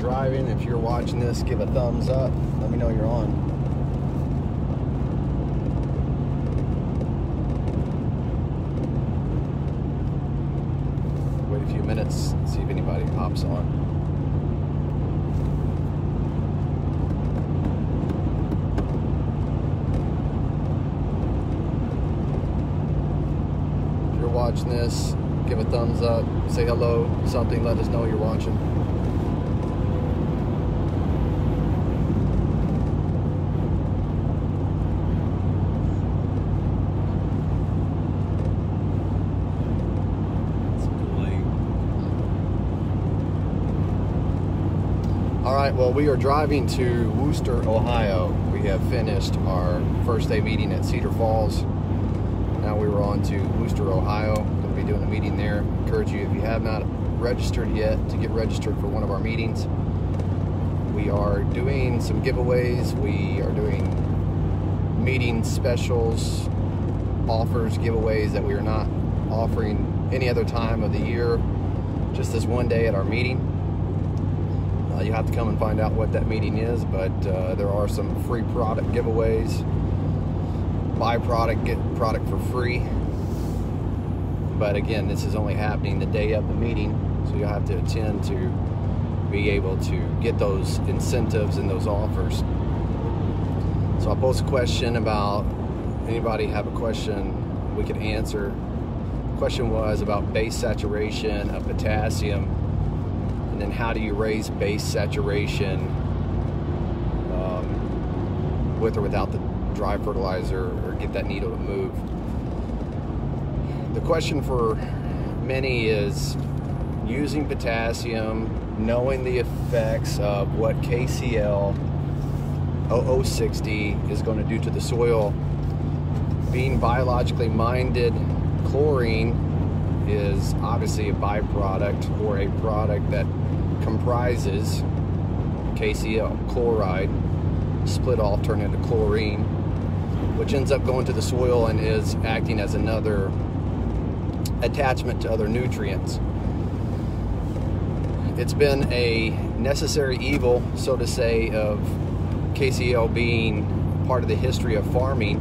driving. If you're watching this, give a thumbs up. Let me know you're on. Wait a few minutes, see if anybody pops on. If you're watching this, give a thumbs up, say hello, something, let us know you're watching. All right, well, we are driving to Wooster, Ohio. We have finished our first day meeting at Cedar Falls. Now we were on to Wooster, Ohio. Going to be doing a meeting there. Encourage you, if you have not registered yet, to get registered for one of our meetings. We are doing some giveaways. We are doing meeting specials, offers, giveaways that we are not offering any other time of the year. Just this one day at our meeting. Uh, you have to come and find out what that meeting is, but uh, there are some free product giveaways. Buy product, get product for free. But again, this is only happening the day of the meeting, so you'll have to attend to be able to get those incentives and those offers. So I'll post a question about anybody have a question we could answer. The question was about base saturation of potassium and then how do you raise base saturation um, with or without the dry fertilizer or get that needle to move. The question for many is using potassium, knowing the effects of what KCl 0060 is going to do to the soil, being biologically minded, chlorine is obviously a byproduct or a product that comprises KCl, chloride, split off, turned into chlorine, which ends up going to the soil and is acting as another attachment to other nutrients. It's been a necessary evil, so to say, of KCl being part of the history of farming.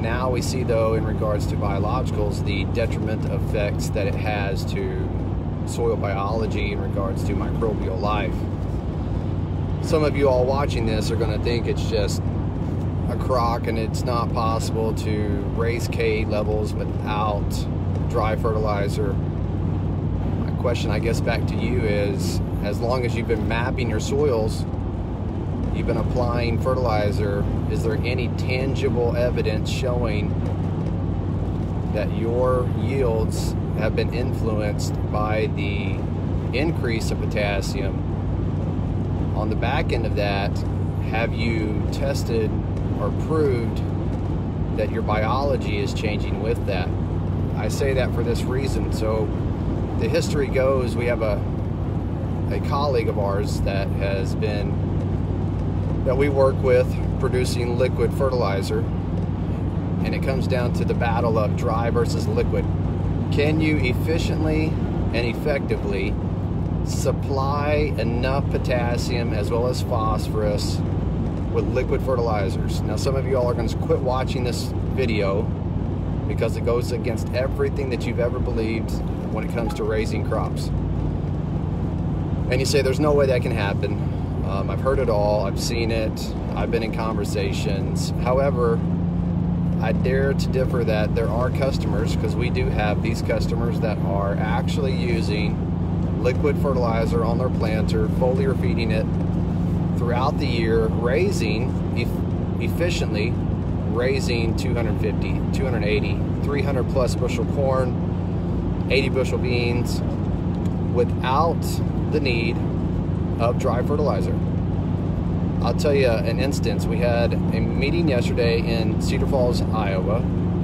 Now we see, though, in regards to biologicals, the detriment effects that it has to soil biology in regards to microbial life. Some of you all watching this are going to think it's just a crock and it's not possible to raise K levels without dry fertilizer. My question, I guess, back to you is as long as you've been mapping your soils, you've been applying fertilizer, is there any tangible evidence showing that your yields have been influenced by the increase of potassium? On the back end of that, have you tested or proved that your biology is changing with that? I say that for this reason. So the history goes, we have a a colleague of ours that has been that we work with producing liquid fertilizer and it comes down to the battle of dry versus liquid can you efficiently and effectively supply enough potassium as well as phosphorus with liquid fertilizers now some of you all are going to quit watching this video because it goes against everything that you've ever believed when it comes to raising crops and you say there's no way that can happen. Um, I've heard it all, I've seen it, I've been in conversations. However, I dare to differ that there are customers, because we do have these customers that are actually using liquid fertilizer on their planter, foliar feeding it throughout the year, raising e efficiently, raising 250, 280, 300 plus bushel corn, 80 bushel beans, without the need of dry fertilizer. I'll tell you an instance. We had a meeting yesterday in Cedar Falls, Iowa.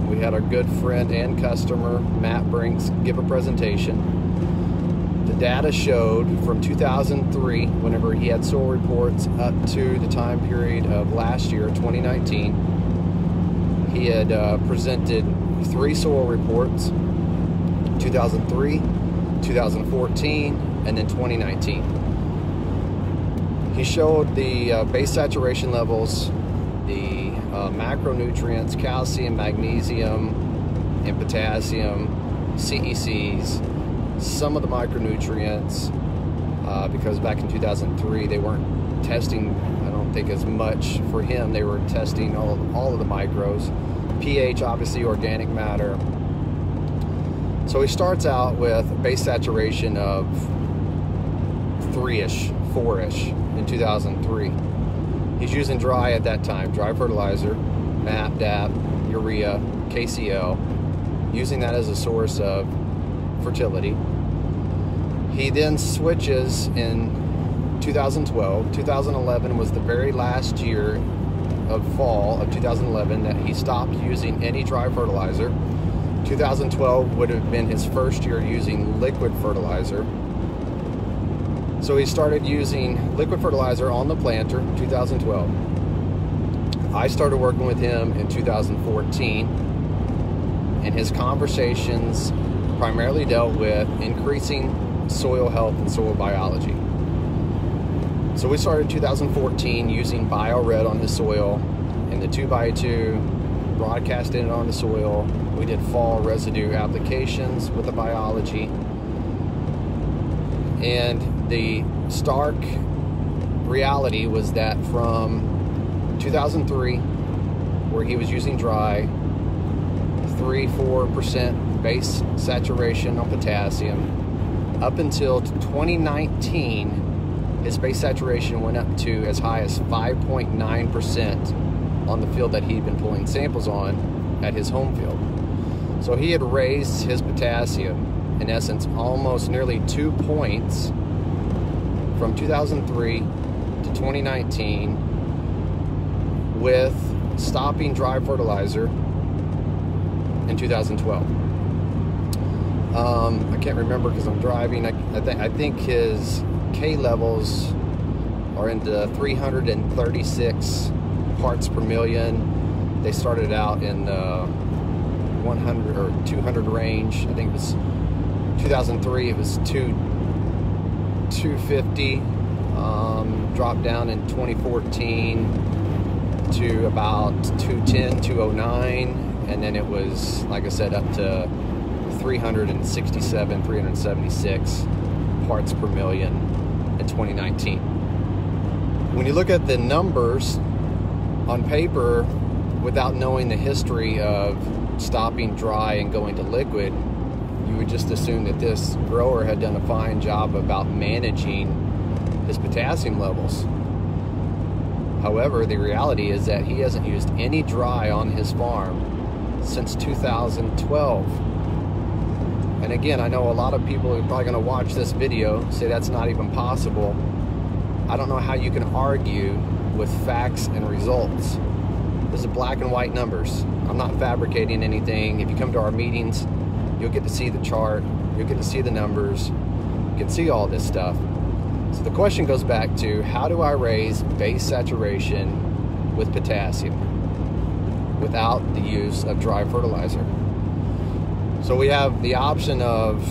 We had our good friend and customer, Matt Brinks, give a presentation. The data showed from 2003, whenever he had soil reports, up to the time period of last year, 2019, he had uh, presented three soil reports 2003, 2014, and then 2019. He showed the uh, base saturation levels, the uh, macronutrients, calcium, magnesium, and potassium, CECs, some of the micronutrients, uh, because back in 2003 they weren't testing, I don't think as much for him, they were testing all, all of the micros. pH, obviously organic matter. So he starts out with base saturation of three-ish, four-ish in 2003. He's using dry at that time, dry fertilizer, MAP, DAP, urea, KCL, using that as a source of fertility. He then switches in 2012. 2011 was the very last year of fall of 2011 that he stopped using any dry fertilizer. 2012 would have been his first year using liquid fertilizer. So he started using liquid fertilizer on the planter in 2012. I started working with him in 2014 and his conversations primarily dealt with increasing soil health and soil biology. So we started 2014 using BioRed on his soil and the 2x2, broadcasted it on the soil. We did fall residue applications with the biology. And the stark reality was that from 2003, where he was using dry, 3 4% base saturation on potassium, up until 2019, his base saturation went up to as high as 5.9% on the field that he'd been pulling samples on at his home field. So he had raised his potassium, in essence, almost nearly two points from 2003 to 2019 with stopping dry fertilizer in 2012. Um, I can't remember because I'm driving. I, I, th- I think his K levels are in the 336 parts per million. They started out in the 100 or 200 range. I think it was 2003. It was two 250 um, dropped down in 2014 to about 210 209 and then it was like i said up to 367 376 parts per million in 2019 when you look at the numbers on paper without knowing the history of stopping dry and going to liquid would just assume that this grower had done a fine job about managing his potassium levels. However, the reality is that he hasn't used any dry on his farm since 2012. And again, I know a lot of people are probably going to watch this video say that's not even possible. I don't know how you can argue with facts and results. This is black and white numbers. I'm not fabricating anything. If you come to our meetings, You'll get to see the chart. You'll get to see the numbers. You can see all this stuff. So the question goes back to how do I raise base saturation with potassium without the use of dry fertilizer? So we have the option of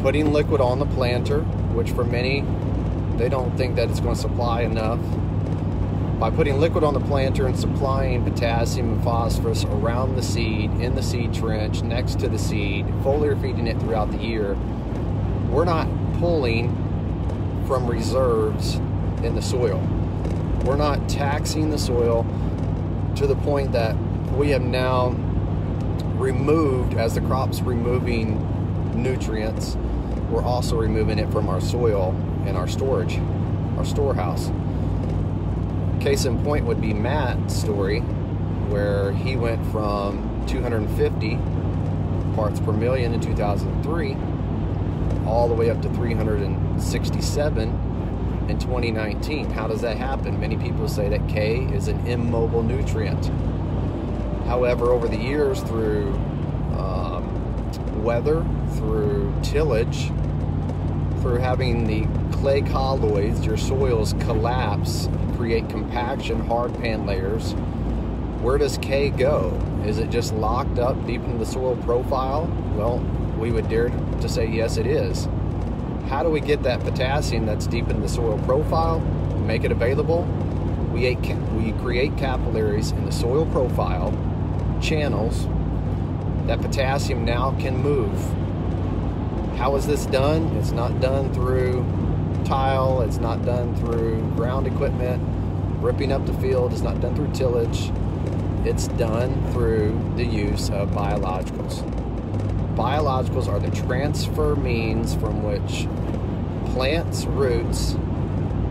putting liquid on the planter, which for many, they don't think that it's going to supply enough by putting liquid on the planter and supplying potassium and phosphorus around the seed, in the seed trench, next to the seed, foliar feeding it throughout the year, we're not pulling from reserves in the soil. We're not taxing the soil to the point that we have now removed, as the crop's removing nutrients, we're also removing it from our soil and our storage, our storehouse. Case in point would be Matt's story, where he went from 250 parts per million in 2003 all the way up to 367 in 2019. How does that happen? Many people say that K is an immobile nutrient. However, over the years, through um, weather, through tillage, through having the clay colloids, your soils collapse create compaction hard pan layers. Where does K go? Is it just locked up deep in the soil profile? Well, we would dare to say yes, it is. How do we get that potassium that's deep in the soil profile? make it available, we, we create capillaries in the soil profile, channels, that potassium now can move. How is this done? It's not done through tile, it's not done through ground equipment, ripping up the field, it's not done through tillage. It's done through the use of biologicals. Biologicals are the transfer means from which plants' roots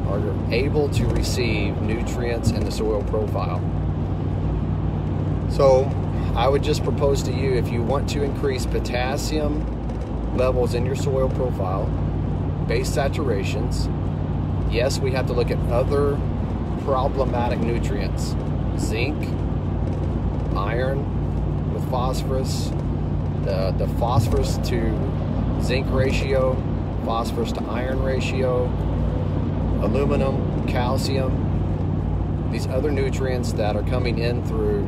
are able to receive nutrients in the soil profile. So, I would just propose to you if you want to increase potassium levels in your soil profile, base saturations, yes, we have to look at other problematic nutrients. Zinc, iron with phosphorus, the, the phosphorus to zinc ratio, phosphorus to iron ratio, aluminum, calcium, these other nutrients that are coming in through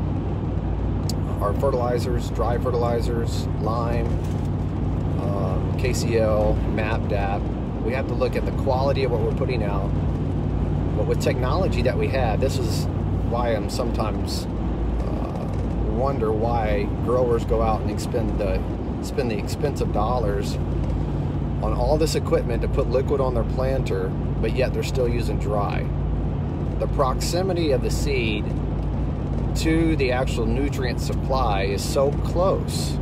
our fertilizers, dry fertilizers, lime, um, KCL, MAP, DAP. We have to look at the quality of what we're putting out. But with technology that we have, this is why I'm sometimes uh, wonder why growers go out and spend the spend the expensive dollars on all this equipment to put liquid on their planter, but yet they're still using dry. The proximity of the seed to the actual nutrient supply is so close.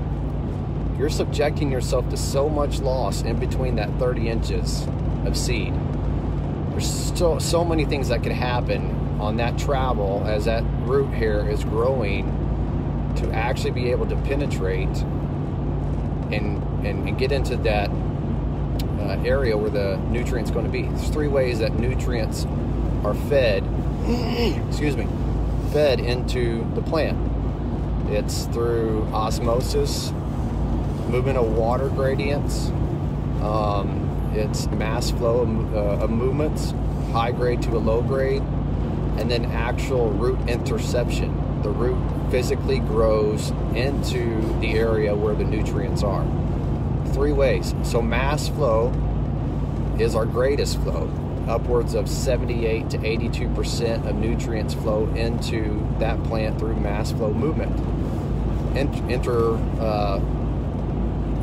You're subjecting yourself to so much loss in between that 30 inches of seed. There's so, so many things that could happen on that travel as that root hair is growing to actually be able to penetrate and, and, and get into that uh, area where the nutrient's going to be. There's three ways that nutrients are fed, excuse me, fed into the plant. It's through osmosis, movement of water gradients, um, it's mass flow of, uh, of movements, high grade to a low grade, and then actual root interception. The root physically grows into the area where the nutrients are. Three ways. So, mass flow is our greatest flow. Upwards of 78 to 82% of nutrients flow into that plant through mass flow movement. Inter, uh,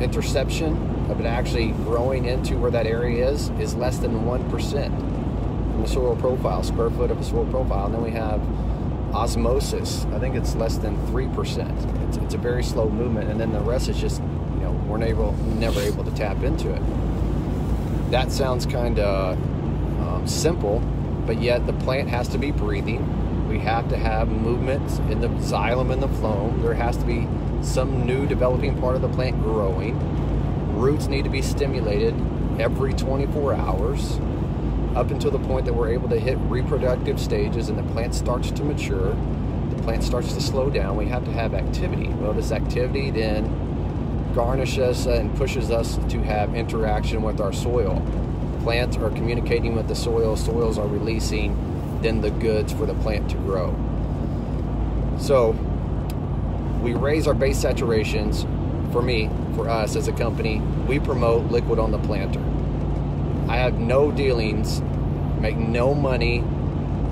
interception of it actually growing into where that area is is less than 1% in the soil profile, square foot of the soil profile. And then we have osmosis. I think it's less than three percent. It's, it's, a very slow movement, and then the rest is just you know we're never never able to tap into it. That sounds kind of um, simple, but yet the plant has to be breathing. We have to have movements in the xylem and the phloem. There has to be some new developing part of the plant growing. Roots need to be stimulated every 24 hours up until the point that we're able to hit reproductive stages and the plant starts to mature, the plant starts to slow down, we have to have activity. Well, this activity then garnishes and pushes us to have interaction with our soil. Plants are communicating with the soil, soils are releasing then the goods for the plant to grow. So we raise our base saturations. For me, for us as a company, we promote liquid on the planter. I have no dealings, make no money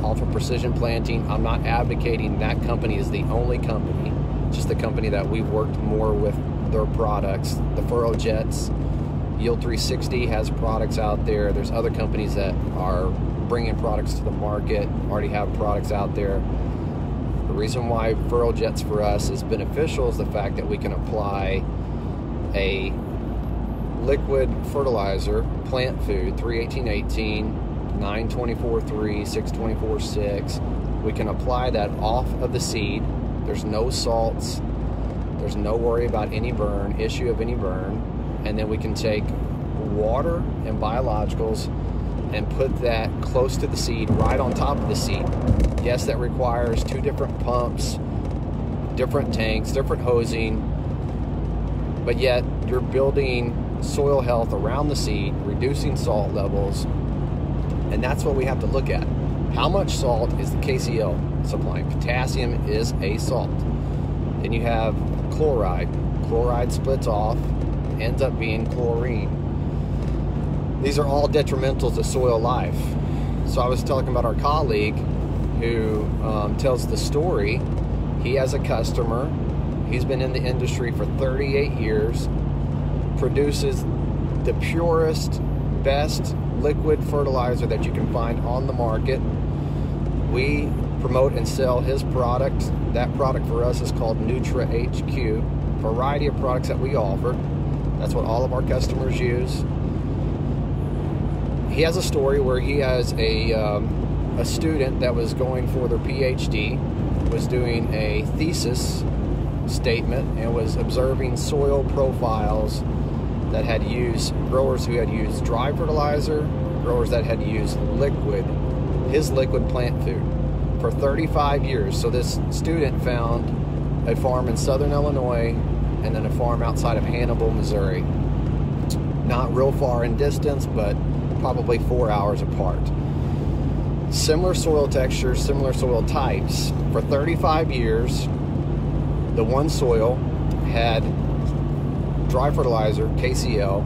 off of precision planting. I'm not advocating that company is the only company, just the company that we've worked more with their products. The Furrow Jets, Yield 360 has products out there. There's other companies that are bringing products to the market, already have products out there. The reason why FurrowJets for us is beneficial is the fact that we can apply a liquid fertilizer, plant food, 31818, 924.3, 624.6. We can apply that off of the seed. There's no salts. There's no worry about any burn, issue of any burn. And then we can take water and biologicals and put that close to the seed, right on top of the seed. Yes, that requires two different pumps, different tanks, different hosing, but yet you're building soil health around the seed, reducing salt levels, and that's what we have to look at. How much salt is the KCL supplying? Potassium is a salt. Then you have chloride. Chloride splits off, ends up being chlorine. These are all detrimental to soil life. So I was talking about our colleague who um, tells the story. He has a customer. He's been in the industry for 38 years. Produces the purest, best liquid fertilizer that you can find on the market. We promote and sell his product. That product for us is called Nutra HQ. Variety of products that we offer. That's what all of our customers use. He has a story where he has a um, a student that was going for their PhD, was doing a thesis statement and was observing soil profiles that had used growers who had used dry fertilizer, growers that had used liquid, his liquid plant food for 35 years. So this student found a farm in southern Illinois and then a farm outside of Hannibal, Missouri. Not real far in distance, but probably four hours apart. Similar soil textures, similar soil types. For 35 years, the one soil had dry fertilizer, KCL,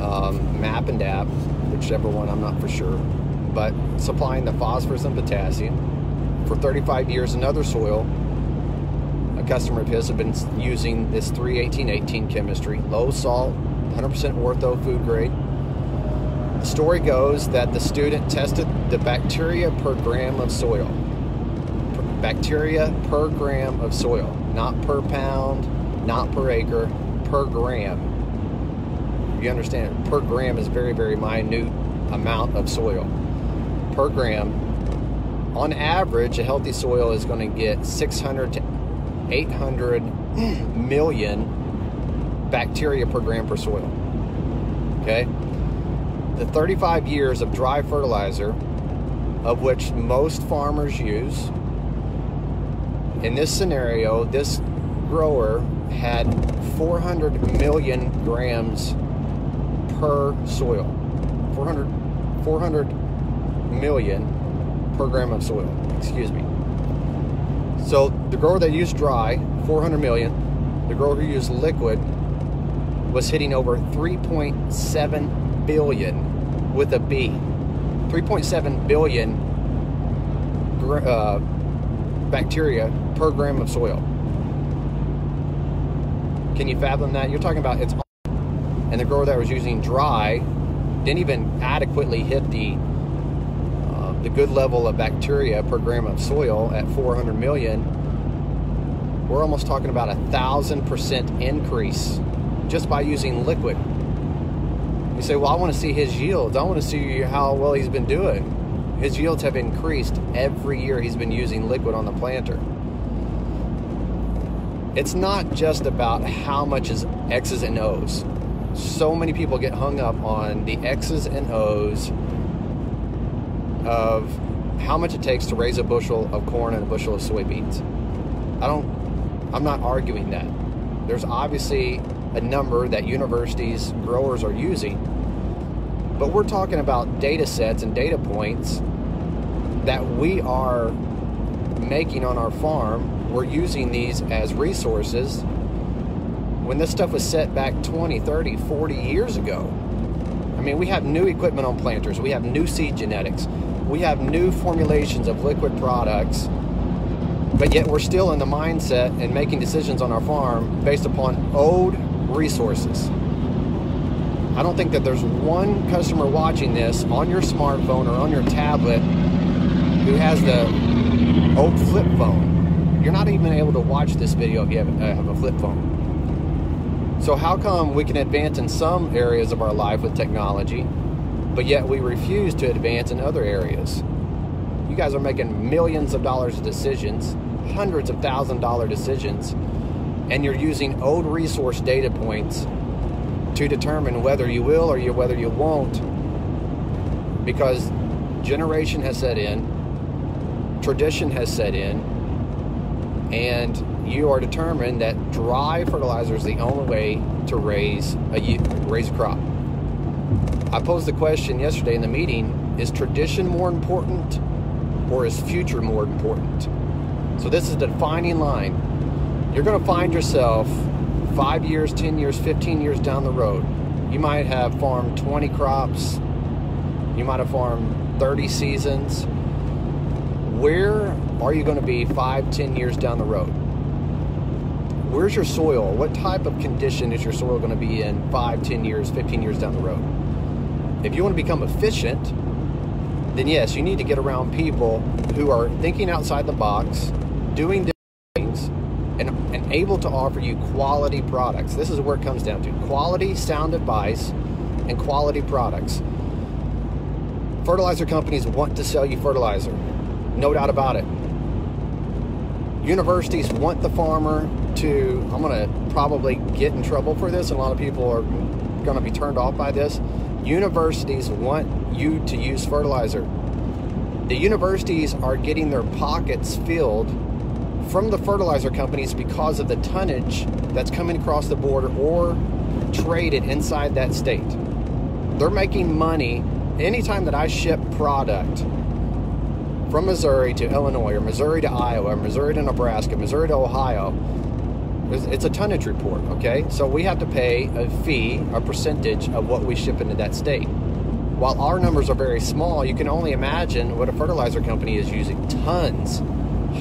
um, MAP and DAP, whichever one I'm not for sure, but supplying the phosphorus and potassium. For 35 years, another soil, a customer of his had been using this 31818 chemistry, low salt, 100% ortho food grade. The story goes that the student tested the bacteria per gram of soil. Bacteria per gram of soil, not per pound, not per acre, per gram. You understand, per gram is very, very minute amount of soil. Per gram, on average, a healthy soil is going to get 600 to 800 million bacteria per gram per soil. Okay? The 35 years of dry fertilizer, of which most farmers use, in this scenario, this grower had 400 million grams per soil. 400, 400 million per gram of soil, excuse me. So the grower that used dry, 400 million. The grower who used liquid was hitting over 3.7 billion with a B. 3.7 billion uh, bacteria per gram of soil. Can you fathom that? You're talking about it's and the grower that was using dry didn't even adequately hit the uh, the good level of bacteria per gram of soil at 400 million. We're almost talking about a thousand percent increase just by using liquid. You say, well, I want to see his yields. I want to see how well he's been doing. His yields have increased every year he's been using liquid on the planter. It's not just about how much is X's and O's. So many people get hung up on the X's and O's of how much it takes to raise a bushel of corn and a bushel of soybeans. I don't, I'm not arguing that. There's obviously a number that universities, growers are using, but we're talking about data sets and data points that we are making on our farm. We're using these as resources. When this stuff was set back 20, 30, 40 years ago, I mean, we have new equipment on planters, we have new seed genetics, we have new formulations of liquid products, but yet we're still in the mindset and making decisions on our farm based upon old resources. I don't think that there's one customer watching this on your smartphone or on your tablet who has the old flip phone. You're not even able to watch this video if you have, uh, have a flip phone. So how come we can advance in some areas of our life with technology, but yet we refuse to advance in other areas? You guys are making millions of dollars of decisions, hundreds of thousand dollar decisions, and you're using old resource data points to determine whether you will or you, whether you won't because generation has set in, tradition has set in, and you are determined that dry fertilizer is the only way to raise a raise a crop. I posed the question yesterday in the meeting, is tradition more important or is future more important? So this is the defining line you're going to find yourself five years, 10 years, 15 years down the road. You might have farmed 20 crops. You might have farmed 30 seasons. Where are you going to be five, ten years down the road? Where's your soil? What type of condition is your soil going to be in five, ten years, 15 years down the road? If you want to become efficient, then yes, you need to get around people who are thinking outside the box, doing different things, and, and able to offer you quality products. This is where it comes down to quality, sound advice, and quality products. Fertilizer companies want to sell you fertilizer, no doubt about it. Universities want the farmer to, I'm going to probably get in trouble for this, a lot of people are going to be turned off by this Universities want you to use fertilizer. The universities are getting their pockets filled from the fertilizer companies because of the tonnage that's coming across the border or traded inside that state. They're making money anytime that I ship product from Missouri to Illinois or Missouri to Iowa or Missouri to Nebraska, Missouri to Ohio it's a tonnage report, okay? So we have to pay a fee, a percentage of what we ship into that state. While our numbers are very small, you can only imagine what a fertilizer company is using tons,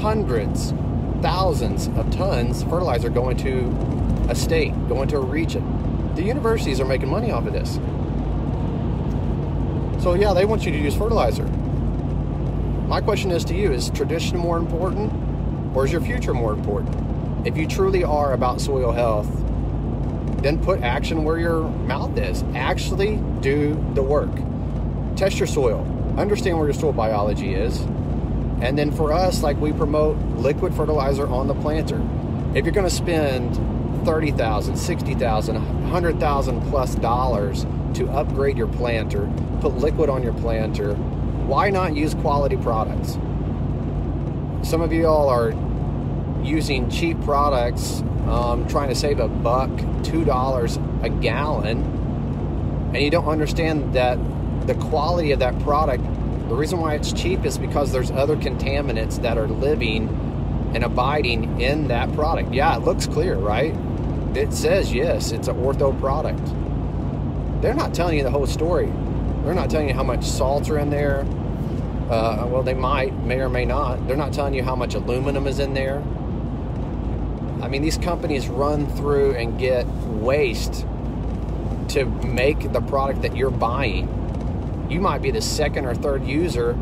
hundreds, thousands of tons of fertilizer going to a state, going to a region. The universities are making money off of this. So, yeah, they want you to use fertilizer. My question is to you is tradition more important or is your future more important? if you truly are about soil health, then put action where your mouth is. Actually do the work. Test your soil. Understand where your soil biology is. And then for us, like we promote liquid fertilizer on the planter. If you're going to spend 30,000, 60,000, 100,000 plus dollars to upgrade your planter, put liquid on your planter, why not use quality products? Some of you all are using cheap products, um, trying to save a buck, two dollars a gallon, and you don't understand that the quality of that product. The reason why it's cheap is because there's other contaminants that are living and abiding in that product. Yeah, it looks clear, right? It says yes, it's an ortho product. They're not telling you the whole story. They're not telling you how much salts are in there. Uh, well, they might, may or may not. They're not telling you how much aluminum is in there. I mean, these companies run through and get waste to make the product that you're buying. You might be the second or third user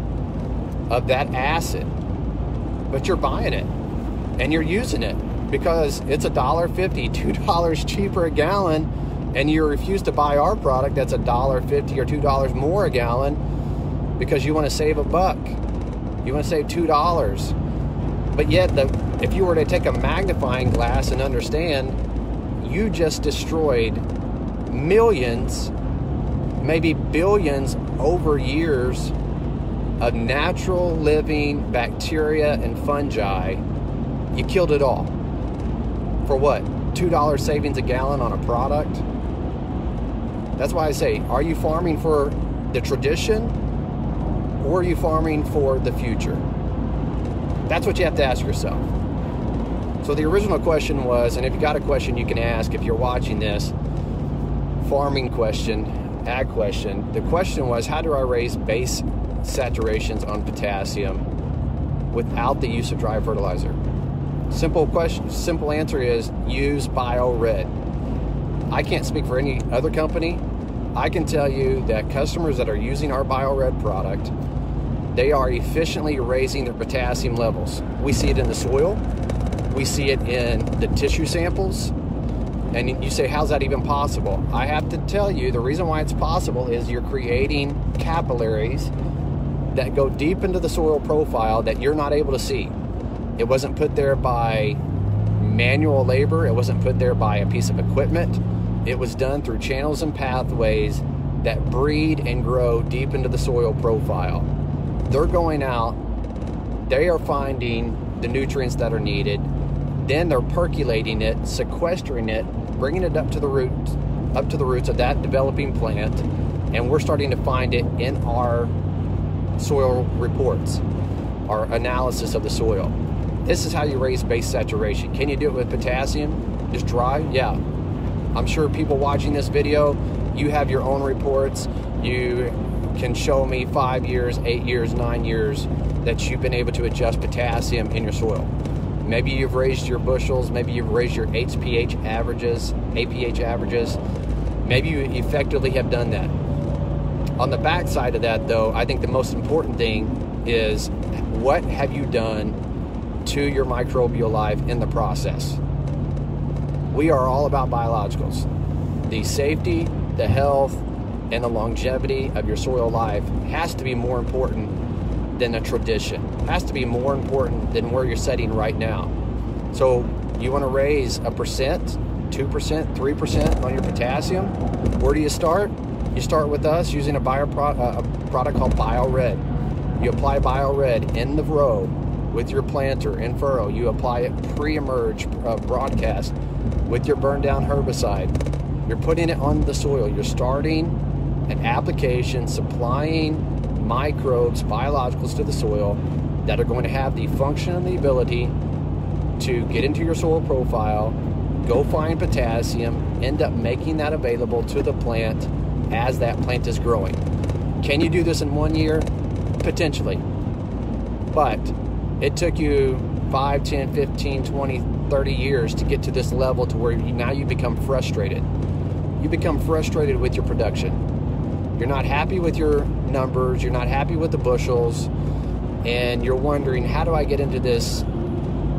of that acid, but you're buying it and you're using it because it's a dollar fifty, two dollars cheaper a gallon, and you refuse to buy our product that's a dollar fifty or two dollars more a gallon because you want to save a buck. You want to save two dollars. But yet the if you were to take a magnifying glass and understand, you just destroyed millions, maybe billions over years of natural living bacteria and fungi. You killed it all. For what? $2 savings a gallon on a product? That's why I say, are you farming for the tradition or are you farming for the future? That's what you have to ask yourself. So the original question was, and if you got a question you can ask if you're watching this, farming question, ag question. The question was, how do I raise base saturations on potassium without the use of dry fertilizer? Simple question, simple answer is use BioRed. I can't speak for any other company. I can tell you that customers that are using our BioRed product, they are efficiently raising their potassium levels. We see it in the soil, we see it in the tissue samples. And you say, how's that even possible? I have to tell you, the reason why it's possible is you're creating capillaries that go deep into the soil profile that you're not able to see. It wasn't put there by manual labor, it wasn't put there by a piece of equipment. It was done through channels and pathways that breed and grow deep into the soil profile. They're going out, they are finding the nutrients that are needed, then they're percolating it, sequestering it, bringing it up to the roots, up to the roots of that developing plant, and we're starting to find it in our soil reports, our analysis of the soil. This is how you raise base saturation. Can you do it with potassium? Just dry? Yeah. I'm sure people watching this video, you have your own reports. You can show me five years, eight years, nine years that you've been able to adjust potassium in your soil. Maybe you've raised your bushels, maybe you've raised your HPH averages, APH averages. Maybe you effectively have done that. On the backside of that, though, I think the most important thing is what have you done to your microbial life in the process? We are all about biologicals. The safety, the health, and the longevity of your soil life has to be more important than a tradition. Has to be more important than where you're setting right now. So you want to raise a percent, 2%, 3% on your potassium. Where do you start? You start with us using a, bio pro a product called BioRed. You apply BioRed in the row with your planter in furrow. You apply it pre-emerge uh, broadcast with your burn down herbicide. You're putting it on the soil. You're starting an application supplying microbes, biologicals to the soil that are going to have the function and the ability to get into your soil profile, go find potassium, end up making that available to the plant as that plant is growing. Can you do this in one year? Potentially. But it took you 5, 10, 15, 20, 30 years to get to this level to where you, now you become frustrated. You become frustrated with your production. You're not happy with your numbers, you're not happy with the bushels, and you're wondering, how do I get into this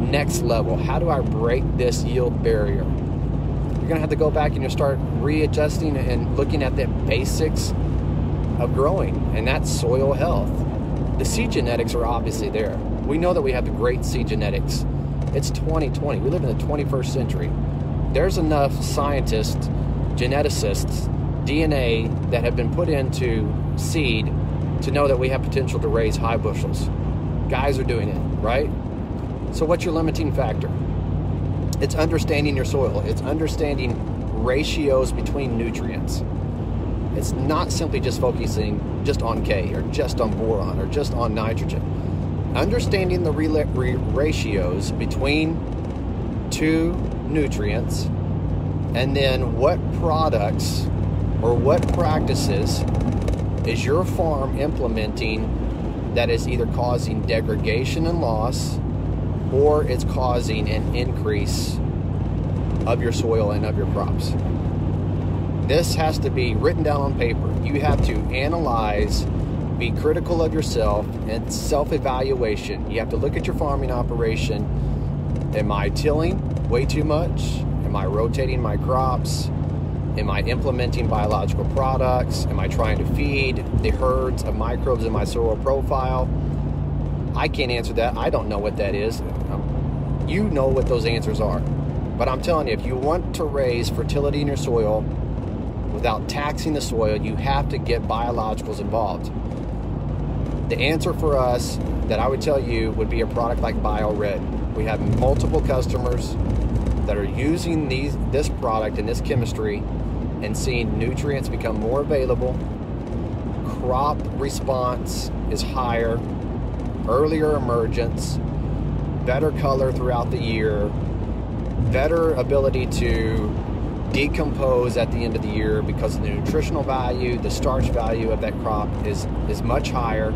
next level? How do I break this yield barrier? You're gonna have to go back and you start readjusting and looking at the basics of growing, and that's soil health. The seed genetics are obviously there. We know that we have the great seed genetics. It's 2020. We live in the 21st century. There's enough scientists, geneticists, DNA that have been put into seed to know that we have potential to raise high bushels. Guys are doing it, right? So, what's your limiting factor? It's understanding your soil, it's understanding ratios between nutrients. It's not simply just focusing just on K or just on boron or just on nitrogen. Understanding the ratios between two nutrients and then what products or what practices is your farm implementing that is either causing degradation and loss or it's causing an increase of your soil and of your crops. This has to be written down on paper. You have to analyze, be critical of yourself, and self evaluation. You have to look at your farming operation. Am I tilling way too much? Am I rotating my crops? Am I implementing biological products? Am I trying to feed the herds of microbes in my soil profile? I can't answer that. I don't know what that is. You know what those answers are. But I'm telling you, if you want to raise fertility in your soil without taxing the soil, you have to get biologicals involved. The answer for us that I would tell you would be a product like BioRed. We have multiple customers that are using these this product and this chemistry and seeing nutrients become more available. Crop response is higher earlier emergence, better color throughout the year, better ability to decompose at the end of the year because the nutritional value, the starch value of that crop is, is much higher.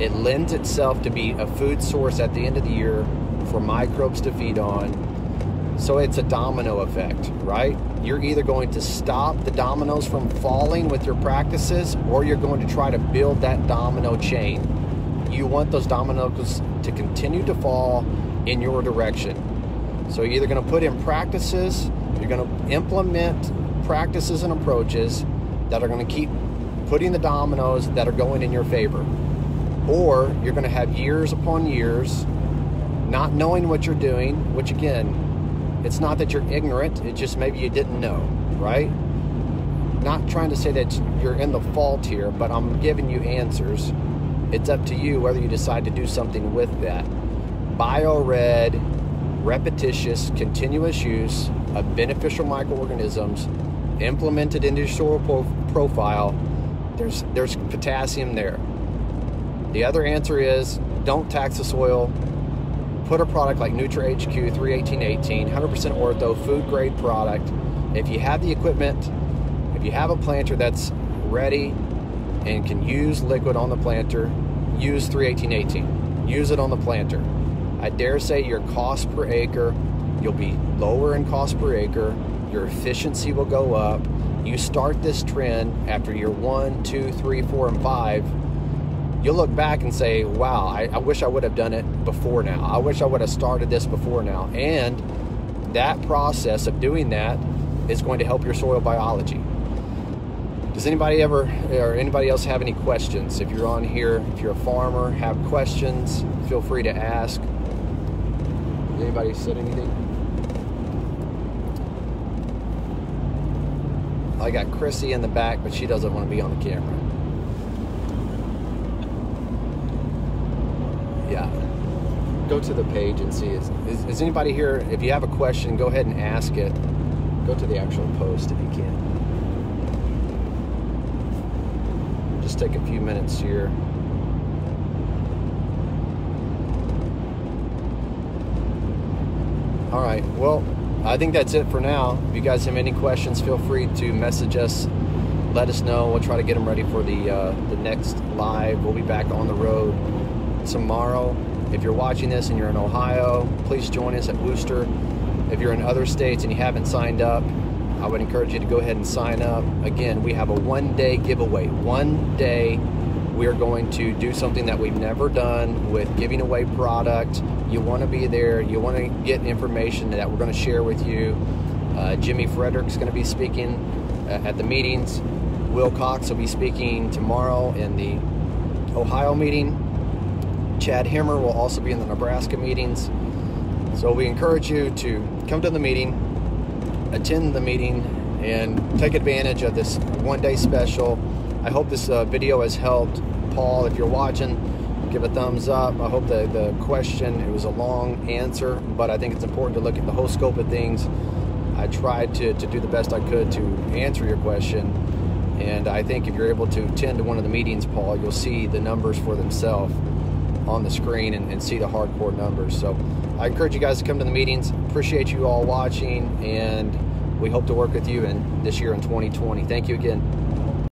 It lends itself to be a food source at the end of the year for microbes to feed on. So it's a domino effect, right? You're either going to stop the dominoes from falling with your practices or you're going to try to build that domino chain you want those dominoes to continue to fall in your direction. So you're either going to put in practices, you're going to implement practices and approaches that are going to keep putting the dominoes that are going in your favor. Or you're going to have years upon years not knowing what you're doing, which again, it's not that you're ignorant, it's just maybe you didn't know, right? Not trying to say that you're in the fault here, but I'm giving you answers it's up to you whether you decide to do something with that. BioRed, repetitious, continuous use of beneficial microorganisms implemented into your soil pro profile, there's, there's potassium there. The other answer is don't tax the soil. Put a product like Nutra HQ 31818, 100% ortho, food grade product. If you have the equipment, if you have a planter that's ready and can use liquid on the planter, use 31818. Use it on the planter. I dare say your cost per acre, you'll be lower in cost per acre, your efficiency will go up. You start this trend after year one, two, three, four, and five. You'll look back and say, wow, I, I wish I would have done it before now. I wish I would have started this before now. And that process of doing that is going to help your soil biology. Does anybody ever or anybody else have any questions? If you're on here, if you're a farmer, have questions, feel free to ask. Anybody said anything? I got Chrissy in the back, but she doesn't want to be on the camera. Yeah. Go to the page and see. Is, is, is anybody here? If you have a question, go ahead and ask it. Go to the actual post if you can. Just take a few minutes here. All right. Well, I think that's it for now. If you guys have any questions, feel free to message us. Let us know. We'll try to get them ready for the uh, the next live. We'll be back on the road tomorrow. If you're watching this and you're in Ohio, please join us at Wooster. If you're in other states and you haven't signed up, I would encourage you to go ahead and sign up. Again, we have a one day giveaway. One day we are going to do something that we've never done with giving away product. You want to be there. You want to get information that we're going to share with you. Uh, Jimmy Frederick's going to be speaking uh, at the meetings. Will Cox will be speaking tomorrow in the Ohio meeting. Chad Himmer will also be in the Nebraska meetings. So we encourage you to come to the meeting, attend the meeting, and take advantage of this one day special. I hope this uh, video has helped. Paul, if you're watching, give a thumbs up. I hope the, the question, it was a long answer, but I think it's important to look at the whole scope of things. I tried to, to do the best I could to answer your question. And I think if you're able to attend to one of the meetings, Paul, you'll see the numbers for themselves on the screen and, and see the hardcore numbers. So I encourage you guys to come to the meetings. Appreciate you all watching, and we hope to work with you in this year in 2020. Thank you again.